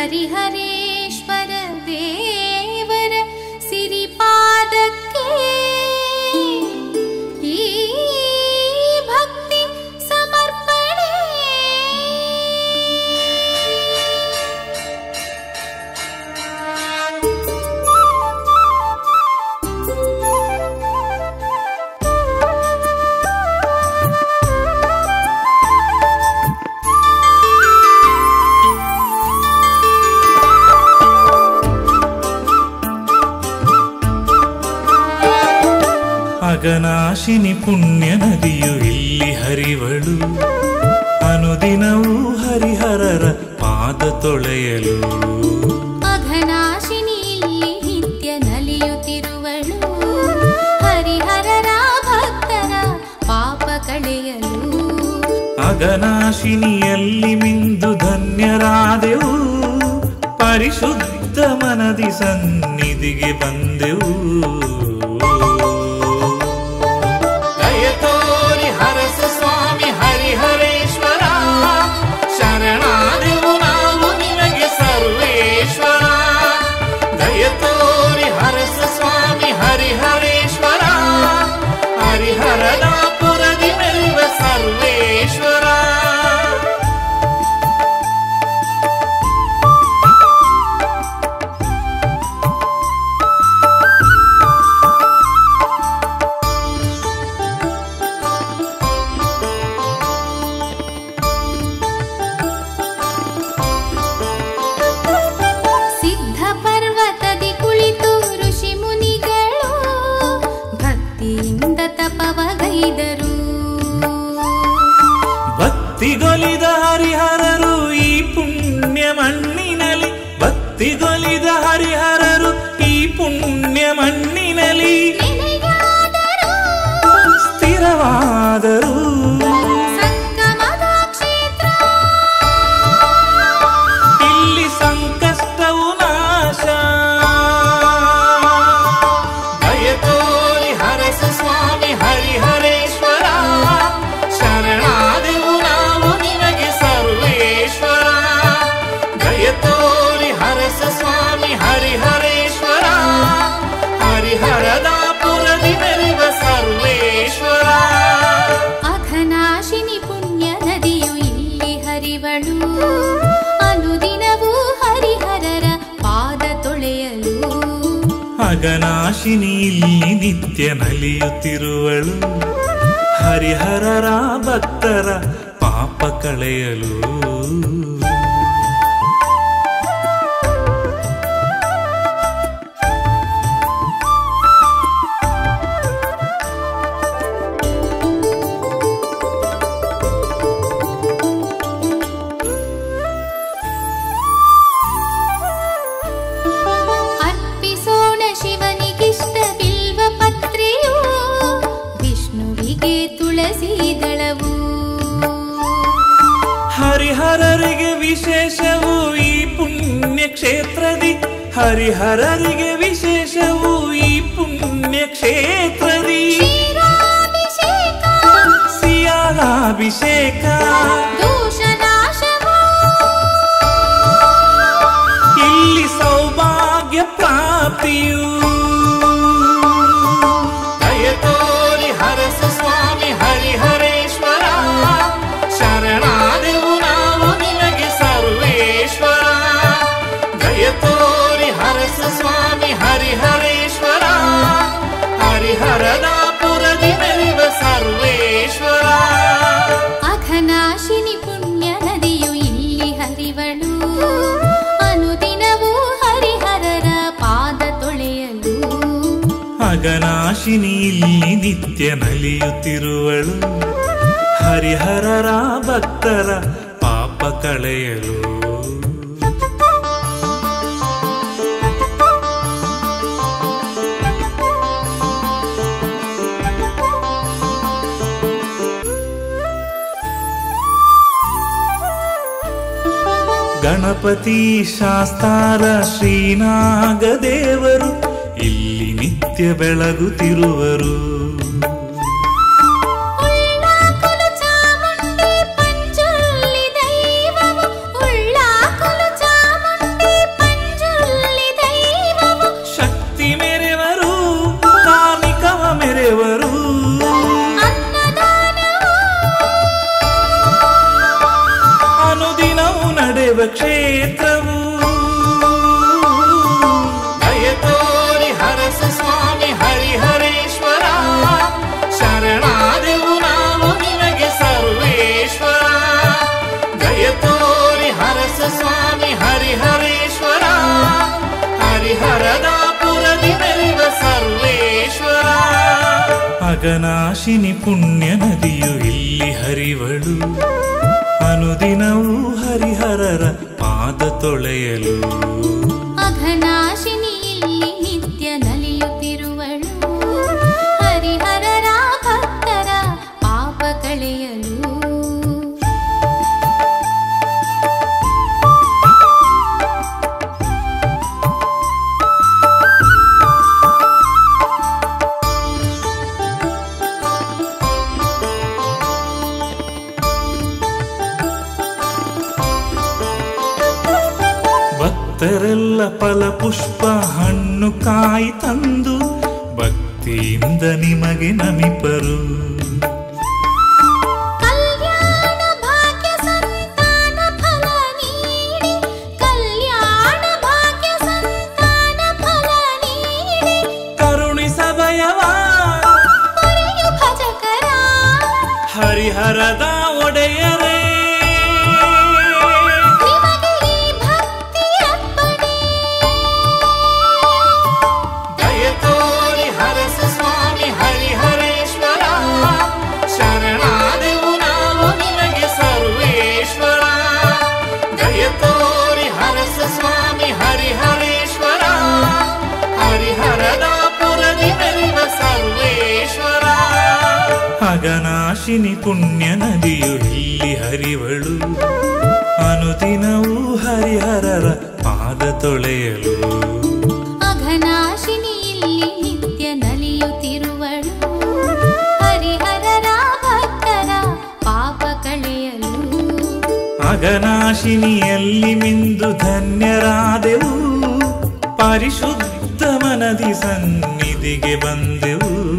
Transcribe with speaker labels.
Speaker 1: हरिहरे ಅಗನಾಶಿನಿ ಪುಣ್ಯ ನದಿಯು ಇಲ್ಲಿ ಹರಿವಳು. ಅನುದಿನವೂ ಹರಿಹರರ ಪಾದ ತೊಳೆಯಲು.
Speaker 2: ಅಘನಾಶಿನಿ ಇಲ್ಲಿ ನಿತ್ಯ ನಲಿಯುತ್ತಿರುವಳು. ಹರಿಹರರ ಭಕ್ತರ ಪಾಪ ಕಳೆಯಲು.
Speaker 1: ಅಗನಾಶಿನಿಯಲ್ಲಿ ಮಿಂದು ಧನ್ಯರಾದೆವು. ಪರಿಶುದ್ಧ ಮನದಿ ಸನ್ನಿಧಿಗೆ ಬಂದೆವು.
Speaker 2: ತಪವಗೈದರು
Speaker 1: ಭಕ್ತಿಗೊಲಿದ ಹರಿಹರರು ಈ ಪುಣ್ಯ ಮಣ್ಣಿನಲ್ಲಿ ಭಕ್ತಿಗೊಲಿದ ಹರಿಹರರು ಈ ಪುಣ್ಯ ಮಣ್ಣಿನಲ್ಲಿ. ದಯತೋರಿ ಹರಸ ಸ್ವಾಮಿ ಹರಿಹರೇಶ್ವರ. ಹರಿಹರದ ಪುರದಿ ಮೆರೆವ ಸರ್ವೇಶ್ವರ.
Speaker 2: ಅಘನಾಶಿನಿ ಪುಣ್ಯ ನದಿಯು ಇಲ್ಲಿ ಹರಿವಳು. ಅನುದಿನವೂ ಹರಿಹರರ ಪಾದ ತೊಳೆಯಲು.
Speaker 1: ಅಘನಾಶಿನಿ ಇಲ್ಲಿ ನಿತ್ಯ ನಲಿಯುತ್ತಿರುವಳು. ಹರಿಹರರ ಭಕ್ತರ ಪಾಪ ಕಳೆಯಲು. ಹರಿಹರರಿಗೆ ವಿಶೇಷವು ಈ ಪುಣ್ಯ ಕ್ಷೇತ್ರದಿ
Speaker 2: ಕ್ಷೀರಾಭಿಷೇಕ
Speaker 1: ಸಿಯಾಲಾಭಿಷೇಕ ಅಗನಾಶಿನಿ ಇಲ್ಲಿ ನಿತ್ಯ ನಲಿಯುತ್ತಿರುವಳು. ಹರಿಹರರ ಭಕ್ತರ ಪಾಪ ಕಳೆಯಲು. ಗಣಪತಿ ಶಾಸ್ತಾರ ಶ್ರೀನಾಗದೇವರು ಇಲ್ಲಿ ನಿತ್ಯ ಬೆಳಗುತ್ತಿರುವರು. ಹರಿಹರದ ಪುರದಿ ಮೆರೆವ ಸರ್ವೇಶ್ವರ ಅಘನಾಶಿನಿ ಪುಣ್ಯ ನದಿಯು ಇಲ್ಲಿ ಹರಿವಳು ಅನುದಿನವೂ ಹರಿಹರರ ಪಾದ ತೊಳೆಯಲು
Speaker 2: ಅಘನಾಶಿನಿ
Speaker 1: ಭಕ್ತರೆಲ್ಲ ಫಲ ಪುಷ್ಪ ಹಣ್ಣು ಕಾಯಿ ತಂದು ಭಕ್ತಿಯಿಂದ ನಿಮಗೆ ನಮಿಪರು. ಹರಿಹರದ ಭಾಗ್ಯ ಅಗನಾಶಿನಿ ಪುಣ್ಯ ನದಿಯು ಇಲ್ಲಿ ಹರಿವಳು. ಅನುದಿನವೂ ಹರಿಹರರ ಪಾದ ತೊಳೆಯಲು.
Speaker 2: ಅಘನಾಶಿನಿ ಇಲ್ಲಿ ನಿತ್ಯ ನಲಿಯುತ್ತಿರುವಳು. ಹರಿಹರರ ಭಕ್ತರ ಪಾಪ ಕಳೆಯಲು.
Speaker 1: ಅಗನಾಶಿನಿಯಲ್ಲಿ ಮಿಂದು ಧನ್ಯರಾದೆವು. ಪರಿಶುದ್ಧ ಮನದಿ ಸನ್ನಿಧಿಗೆ ಬಂದೆವು.